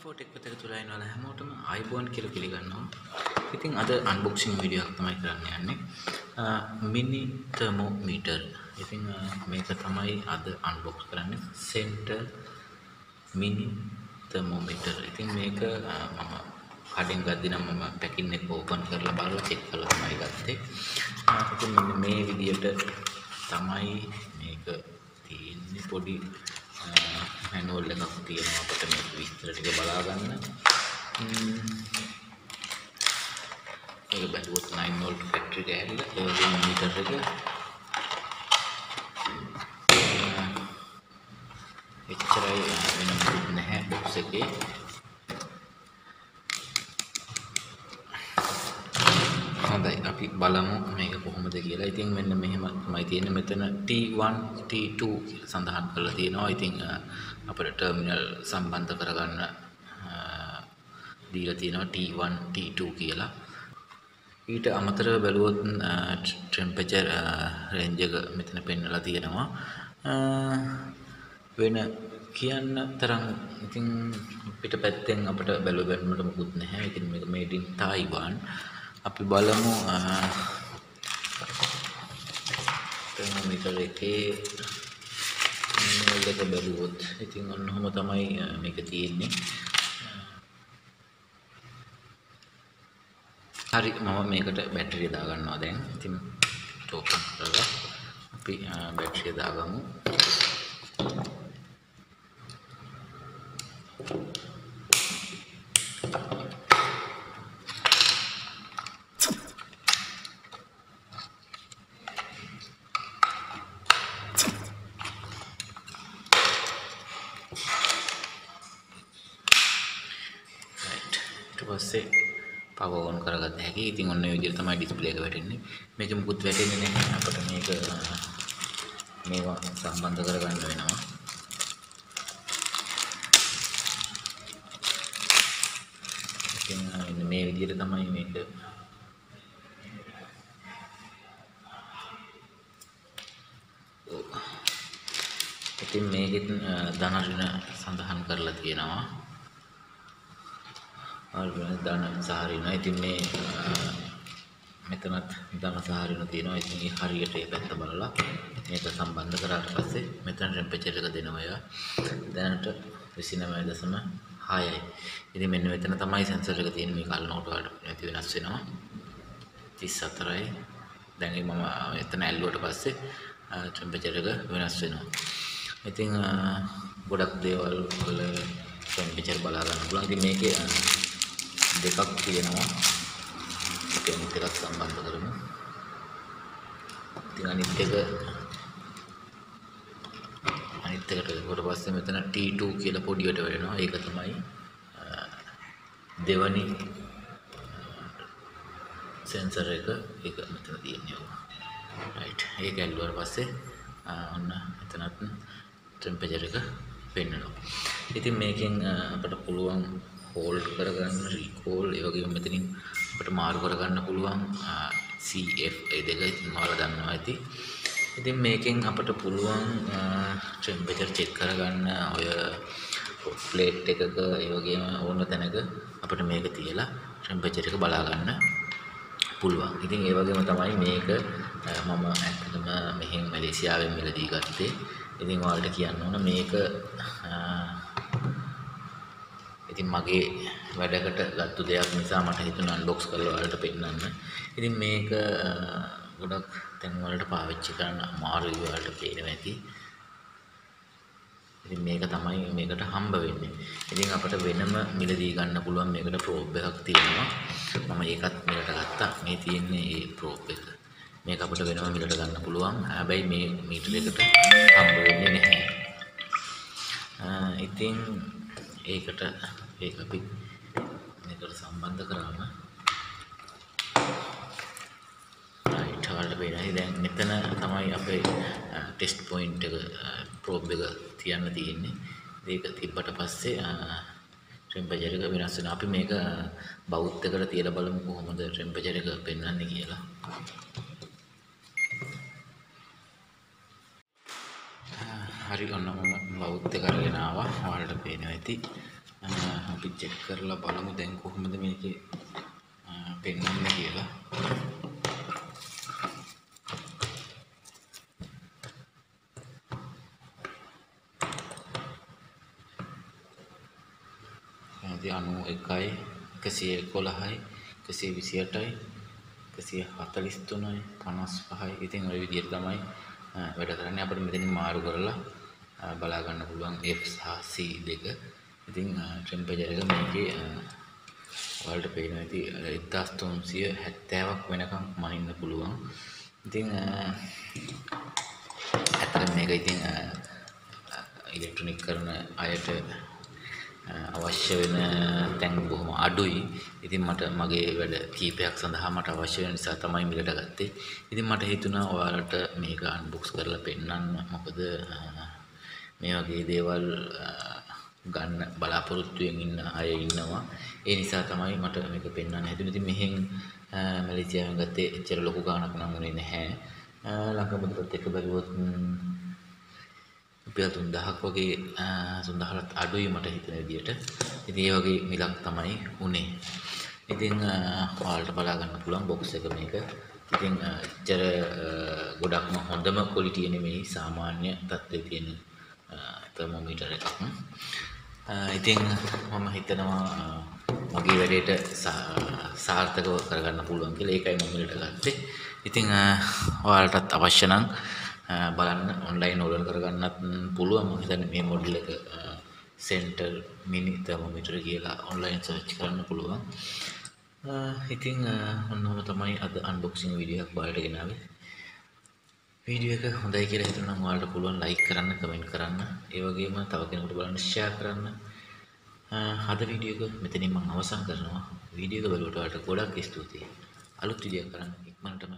ෆෝටෙක් පතක තුරයි වල හැමෝටම අයිබෝන් කියල පිළිගන්නවා. ඉතින් අද අන්බොක්සින් විඩියක් තමයි කරන්න යන්නේ. මිනි තර්මෝමීටර් ඉතින් මේක තමයි අද අන්බොක්ස් කරන්න. සෙන්ට මිනි තර්මෝමීටර් ඉතින් මේක මම කඩින් ගද්දි නම් මම පැකින් එක ඕපන් කරලා බලලා චෙක් කරලා තමයි ගත්තේ. ඉතින් මෙන්න මේ විදියට තමයි මේක තියෙන්නේ පොඩි මැනුවල් එකක් තියෙනවා අපිට මේ විස්තර ටික බලා ගන්න. ඒක බැලුවොත් 9 volt ෆැක්ටරි එක ඇරිලා ඒ වගේම මීටර් එක එච්චරයි වෙන මොකුත් නැහැ බොක්ස් එකේ. හොඳයි අපි බලමු මේක කොහොමද කියලා. ඉතින් මෙන්න මෙහෙම තමයි තියෙන්නේ. මෙතන T1 T2 කියලා සඳහන් කරලා තියෙනවා. ඉතින් අපිට ටර්මිනල් සම්බන්ධ කරගන්න දීලා තියෙනවා T1 T2 කියලා. ඊට අමතරව බැලුවොත් ටෙම්පරේචර් රේන්ජ් එක මෙතන පෙන්වලා තියෙනවා. වෙන කියන්න තරම් ඉතින් පිට පැත්තෙන් අපිට බැලුව බැලමුට මොකුත් නැහැ. ඉතින් මේක made in Taiwan. අපි බලමු තර්මෝමීටර් එකේ මේක එක බැලුවොත් ඉතින් ඔන්න ඔහොම තමයි මේක තියෙන්නේ හරි මම මේකට බැටරිය දාගන්නවා දැන් ඉතින් ඕපන් කරලා අපි බැටරිය දාගමු පස්සේ පව ඕන් කරගත්ත හැකි. ඉතින් ඔන්න විදිහට තමයි ඩිස්ප්ලේ එක වැටෙන්නේ. මේක මුකුත් වැටෙන්නේ නැහැ. අපිට මේක මේවා සම්බන්ධ කරගන්න වෙනවා. ඉතින් මෙන්න මේ විදිහට තමයි මේක ඉතින් මේකෙත් ධන ඍණ සඳහන් කරලා තියෙනවා. ආල්බන ධන සහරින ඉතින් මේ මෙතනත් ධන සහරින තියෙනවා. ඉතින් ඒ හරියට ඒ පැත්ත බලලා මේක සම්බන්ධ කරාට පස්සේ මෙතන ටෙම්පරේචර් එක දෙනවා යා දැනට 29.6යි ඉතින් මෙන්න මෙතන තමයි සෙන්සර් එක තියෙන්නේ. මේ කලනකොට වලට නැති වෙනස් වෙනවා. 34යි දැන් මම එතන ඇල්ලුවට පස්සේ ටෙම්පරේචර් එක වෙනස් වෙනවා. ඉතින් ගොඩක් දේවල් වල ටෙම්පරේචර් බලා ගන්න පුළුවන්. ඉතින් මේකේ දෙකක් තියෙනවා. අපි අනිත් එකත් සම්බන්ධ කරමු. ඉතින් අනිත් එක අනිත් එකට ඊට පස්සේ මෙතන T2 කියලා පොඩියට වෙනවා. ඒක තමයි දෙවනි සෙන්සර් එක. ඒක මෙතන තියෙන්නේ ඔව් රයිට් ඒක ඇල්ලුවාට පස්සේ ඔන්න එතනත් ටෙම්පරේචර් එක පෙන්වනවා ඉතින් මේකෙන් අපිට පුළුවන් හෝල්ඩ් කරගන්න රීකෝල් ඒ වගේම මෙතනින් අපිට මාරු කරගන්න පුළුවන් CF ඒ දෙක ඉතින් ඔයාලා දන්නවා ඇති. ඉතින් මේකෙන් අපිට පුළුවන් ටෙම්පරේචර් චෙක් කරගන්න ඔය ප්ලේට් එකක ඒ වගේම ඕන තැනක අපිට මේක තියලා ටෙම්පරේචර් එක බලා ගන්න පුළුවන්. ඉතින් ඒ වගේම තමයි මේක මම ඇත්තටම මෙහෙන් මැලේසියාවෙන් මිලදී ගත්තේ. ඉතින් ඔයාලට කියන්න ඕන මේක ඉතින් මගේ වැඩකට ගත්තු දෙයක් නිසා මට හිතුණා අන්බොක්ස් කරලා ඔයාලට පෙන්නන්න. ඉතින් මේක ගොඩක් තැන් වලට පාවිච්චි කරන්න අමාරුයි ඔයාලට පේනවා ඇති. ඉතින් මේක තමයි මේකට හම්බ වෙන්නේ. ඉතින් අපිට වෙනම මිලදී ගන්න පුළුවන් මේකට ප්‍රෝබ් එකක් තියෙනවා. මම ඒකත් මිලට ගත්තා. මේ තියෙන්නේ ඒ ප්‍රෝබ් එක. මේක අපිට වෙනම මිලට ගන්න පුළුවන්. හැබැයි මේ මීටර එකට හම්බ වෙන්නේ නැහැ. ඉතින් ඒකට ඒක අපි මේකට සම්බන්ධ කරාම රයිට් වලට පේනවා. දැන් මෙතන තමයි අපේ ටෙස්ට් පොයින්ට් එක ප්‍රෝබ් එක තියන්න තියෙන්නේ. ඒක තිබ්බට පස්සේ ටෙම්පරේචර් එක වෙනස් වෙනවා. අපි මේක බවුත් එකට තියලා බලමු කොහොමද ටෙම්පරේචර් එක පෙන්වන්නේ කියලා. හරි ඔන්න මම බෞද්ධ කරගෙන ආවා ඔයාලට පේනවා ඇති. අපි චෙක් කරලා බලමු දැන් කොහොමද මේකේ පෙන්වන්නේ කියලා. ඉතින් 91යි 111යි 128යි 143යි 55යි ඉතින් ওই විදිහට තමයි වැඩ කරන්නේ. අපිට මෙතනින් මාරු කරලා බලා ගන්න පුළුවන් F සහ C දෙක. ඉතින් ටෙම්පරේචර් එක මේකේ ඔයාලට පේනවා ඉතින් 1370ක් වෙනකම් මනින්න පුළුවන්. ඉතින් ඇත්තට මේක ඉතින් ඉලෙක්ට්‍රොනික කරන අයට අවශ්‍ය වෙන තැන් බොහොම අඩුයි. ඉතින් මට මගේ වැඩ කීපයක් සඳහා මට අවශ්‍ය වෙන නිසා තමයි මිලට ගත්තේ. ඉතින් මට හිතුණා ඔයාලට මේක අන්බොක්ස් කරලා පෙන්නන්න. මොකද මේ වගේ දේවල් ගන්න බලාපොරොත්තුවෙන් ඉන්න අය ඉන්නවා. ඒ නිසා තමයි මට මේක පෙන්වන්න හැදුනේ. ඉතින් මෙහෙන් මැලේසියාවෙන් ගත්තේ එච්චර ලොකු ගාණක් නම් උනේ නැහැ. ලංකාවටත් එක්ක බැලුවොත් රුපියල් 3000ක් වගේ 3000ට අඩුයි මට හිතෙන විදියට. ඉතින් ඒ වගේ මිලක් තමයි උනේ. ඉතින් ඔයාලට බලා ගන්න පුළුවන් බොක්ස් එක මේක. ඉතින් එච්චර ගොඩක්ම හොඳම ක්වොලිටිය නෙමෙයි සාමාන්‍ය තත්ත්වයේ තියෙන තර්මෝමීටර් එකක්. ඉතින් මම හිතනවා මගේ වැඩේට සාර්ථකව කරගන්න පුළුවන් කියලා ඒකයි මම මෙලට ගත්තේ. ඉතින් ඔයාලටත් අවශ්‍ය නම් බලන්න ඔන්ලයින් ඕඩර් කරගන්නත් පුළුවන් මම හිතන්නේ මේ මොඩල් එක සෙන්ටර් මිනි තර්මෝමීටර් කියලා ඔන්ලයින් සර්ච් කරන්න පුළුවන්. ඉතින් ඔන්නෝම තමයි අද අන්බොක්සිං වීඩියෝ එකක් ඔයාලට ගෙනාවේ. වීඩියෝ එක හොඳයි කියලා හිතුණා නම් ඔයාලට පුළුවන් ලයික් කරන්න කමෙන්ට් කරන්න. ඒ වගේම තව කෙනෙකුට බලන්න ෂෙයා කරන්න. අද වීඩියෝ එක මෙතනින් මම අවසන් කරනවා. වීඩියෝ එක බලුවට ඔයාලට ගොඩක් ස්තුතියි. අලුත් වීඩියෝ කරන්න ඉක්මනටම